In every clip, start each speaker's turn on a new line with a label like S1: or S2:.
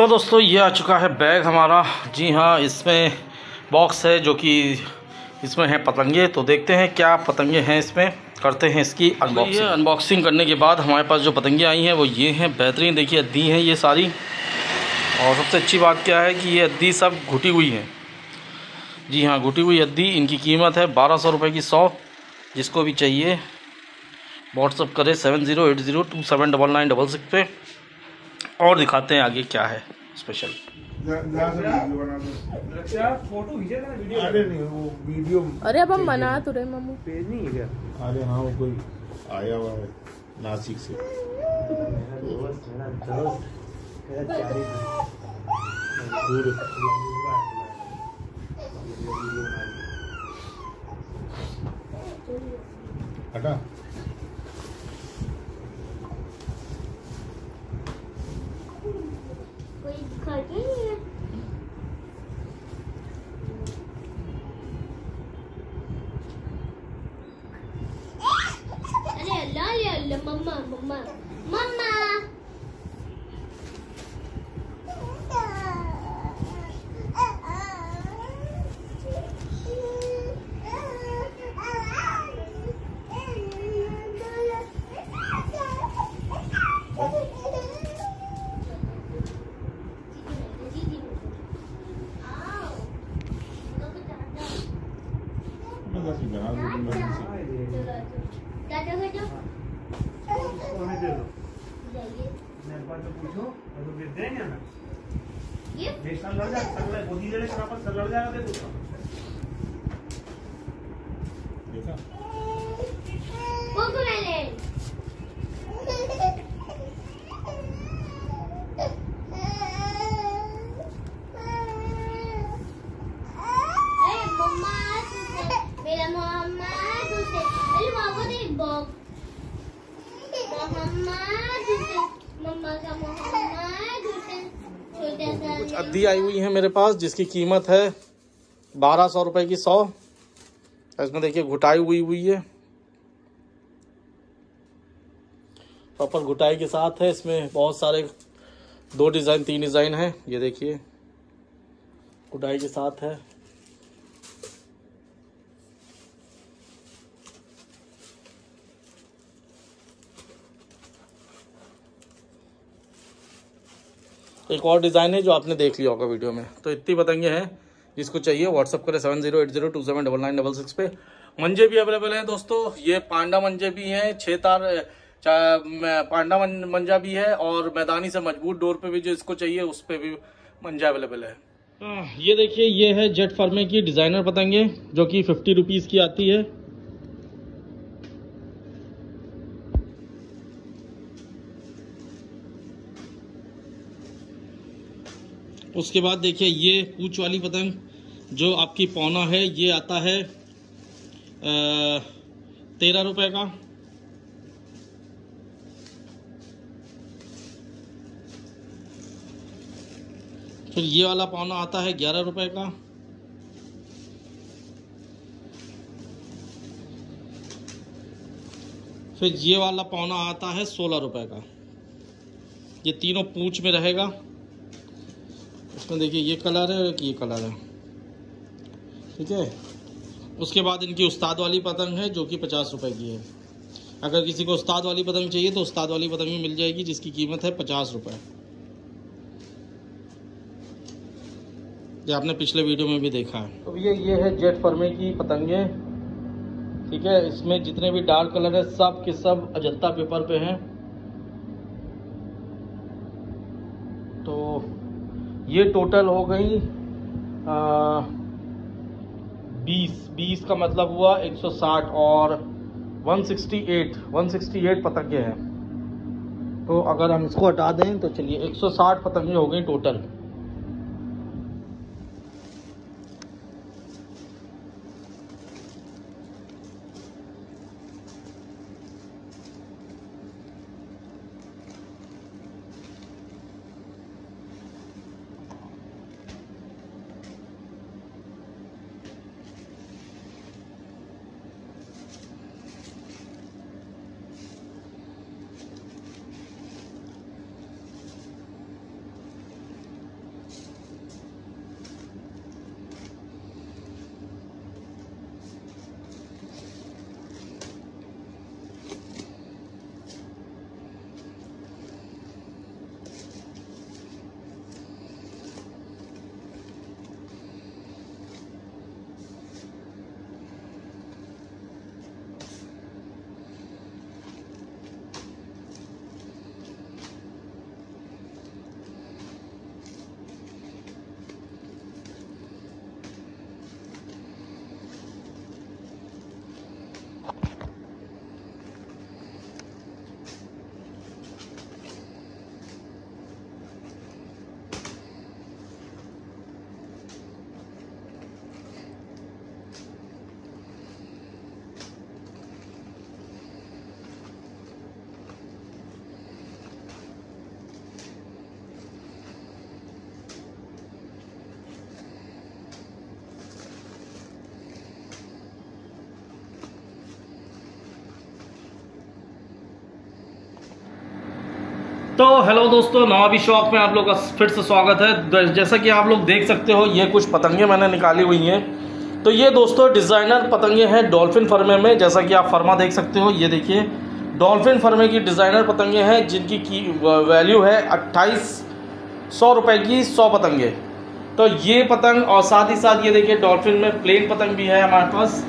S1: तो दोस्तों, ये आ चुका है बैग हमारा। जी हाँ इसमें बॉक्स है जो कि इसमें है पतंगे। तो देखते हैं क्या पतंगे हैं इसमें। करते हैं इसकी अनबॉक्सिंग ये अनबॉक्सिंग करने के बाद हमारे पास जो पतंगे आई हैं, वो ये हैं। बेहतरीन, देखिए, अद्दी हैं ये सारी। और सबसे अच्छी बात क्या है कि ये अद्दी सब घुटी हुई हैं। जी हाँ घुटी हुई अद्दी, इनकी कीमत है बारह सौ रुपये की सौ। जिसको भी चाहिए व्हाट्सअप करें, seven zero eight zero two seven double nine double six पे। और दिखाते हैं आगे क्या है स्पेशल
S2: फ़ोटो खींचे ना वीडियो
S3: अरे नहीं वो वीडियो
S4: अरे अब हम मना तो रहे मामू
S2: पेज नहीं है क्या?
S3: अरे हाँ वो कोई आया हुआ है नासिक से। हटा
S5: कोई घर पे नहीं है अरे अल्लाह अरे अल्लाह मम्मा मम्मा मम्मा
S3: मैं कैसे बना दूँ तुम लोगों से
S5: दादा को जो
S2: हमें दे दो
S5: जाइए
S2: मेरे पास तो पूछो तो फिर देंगे ना
S5: ये
S2: एक लड़ जाएगा सर लड़ गोदी ले सर अपन सर लड़ जाएगा दे
S3: देखा।
S1: अद्दी आई हुई है मेरे पास, जिसकी कीमत है बारह सौ रुपये की सौ। इसमें देखिए घुटाई हुई हुई है। प्रॉपर घुटाई के साथ है, इसमें बहुत सारे, दो डिज़ाइन, तीन डिज़ाइन है। ये देखिए, घुटाई के साथ है। एक और डिज़ाइन है जो आपने देख लिया होगा वीडियो में। तो इतनी पतंगे हैं जिसको चाहिए व्हाट्सअप करें seven zero eight zero two seven double nine double six पे। मंजे भी अवेलेबल हैं दोस्तों। ये पांडा मंजे भी हैं छः तार पांडा मंजा भी है और मैदानी से मज़बूत डोर पे भी जो इसको चाहिए उस पर भी मंजा अवेलेबल है। हाँ, ये देखिए ये है जेट फर्मे की डिज़ाइनर पतंगे जो कि फिफ्टी रुपीज़ की आती है। उसके बाद देखिए, ये पूछ वाली पतंग जो आपकी पौना है, ये आता है तेरह रुपए का। फिर ये वाला पौना आता है ग्यारह रुपए का। फिर ये वाला पौना आता है सोलह रुपए का। ये तीनों पूंछ में रहेगा। इसमें देखिए ये कलर है और ये कलर है। ठीक है? उसके बाद इनकी उस्ताद वाली पतंग है, जो कि पचास रुपये की है। अगर किसी को उस्ताद वाली पतंग चाहिए तो उस्ताद वाली पतंग भी मिल जाएगी, जिसकी कीमत है पचास रुपये ये आपने पिछले वीडियो में भी देखा है। तो ये ये है जेट फर्मे की पतंगे। ठीक है? इसमें जितने भी डार्क कलर है, सब के सब अजंता पेपर पे हैं तो ये टोटल हो गई बीस। बीस का मतलब हुआ 160 और 168 168 पतंगे हैं। तो अगर हम इसको हटा दें तो चलिए 160 पतंगे हो गई टोटल तो हेलो दोस्तों नवाबी शौक में आप लोग का फिर से स्वागत है। जैसा कि आप लोग देख सकते हो, ये कुछ पतंगे मैंने निकाली हुई हैं। तो ये दोस्तों डिज़ाइनर पतंगे हैं डॉल्फिन फर्मे में, जैसा कि आप फर्मा देख सकते हो, ये देखिए। डॉल्फिन फर्मे की डिज़ाइनर पतंगे हैं, जिनकी की वैल्यू है अट्ठाईस सौ रुपये की सौ पतंगे। तो ये पतंग, और साथ ही साथ ये देखिए डॉल्फिन में प्लेन पतंग भी है हमारे पास।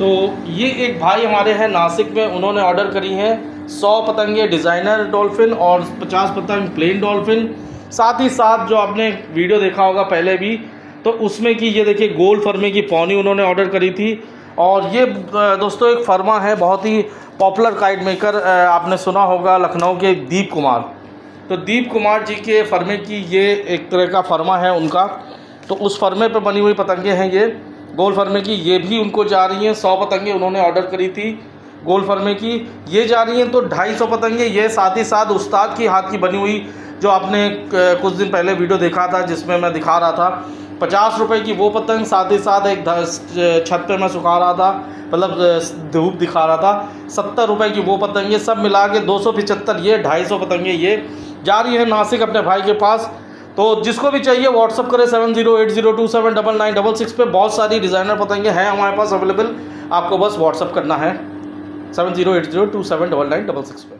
S1: तो ये एक भाई हमारे हैं नासिक में, उन्होंने ऑर्डर करी हैं। सौ पतंगे डिज़ाइनर डॉल्फिन और पचास पतंग प्लेन डॉल्फिन साथ ही साथ जो आपने वीडियो देखा होगा पहले भी तो उसमें की ये देखिए, गोल फर्मे की पौनी उन्होंने ऑर्डर करी थी। और ये दोस्तों, एक फर्मा है, बहुत ही पॉपुलर काइट मेकर आपने सुना होगा लखनऊ के दीप कुमार। तो दीप कुमार जी के फर्मे की ये एक तरह का फर्मा है उनका। तो उस फर्मे पर बनी हुई पतंगे हैं ये। गोल फर्मे की ये भी उनको जा रही हैं। सौ पतंगे उन्होंने ऑर्डर करी थी। गोल फर्मे की। ये जा रही हैं तो ढाई सौ पतंगे, ये साथ ही साथ उस्ताद की हाथ की बनी हुई, जो आपने कुछ दिन पहले वीडियो देखा था, जिसमें मैं दिखा रहा था। पचास रुपए की वो पतंग, साथ ही साथ एक छत पे मैं सुखा रहा था मतलब धूप दिखा रहा था। सत्तर रुपए की वो पतंगे, सब मिला के दो सौ पिचहत्तर, ये ढाई सौ पतंगे, ये जा रही है नासिक अपने भाई के पास। तो जिसको भी चाहिए व्हाट्सअप करें seven zero eight zero two seven double nine double six पर बहुत सारी डिज़ाइनर पतंगे हैं हमारे पास अवेलेबल आपको बस व्हाट्सअप करना है। seven zero eight zero two seven double nine double six five.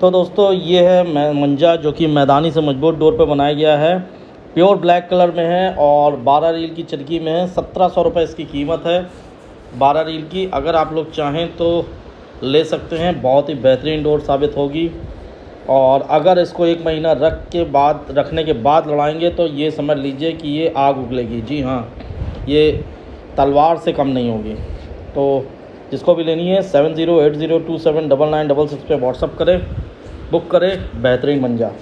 S1: तो दोस्तों, ये है मंजा जो कि मैदानी से मज़बूत डोर पे बनाया गया है। प्योर ब्लैक कलर में है और 12 रील की चरखी में है। सत्रह सौ रुपये इसकी कीमत है 12 रील की। अगर आप लोग चाहें तो ले सकते हैं। बहुत ही बेहतरीन डोर साबित होगी। और अगर इसको एक महीना रख के बाद, रखने के बाद लड़ाएँगे तो ये समझ लीजिए कि ये आग उगलेगी। जी हाँ ये तलवार से कम नहीं होगी। तो जिसको भी लेनी है, seven zero eight zero two seven double nine double six पर व्हाट्सअप करें। बुक करें बेहतरीन बन जा।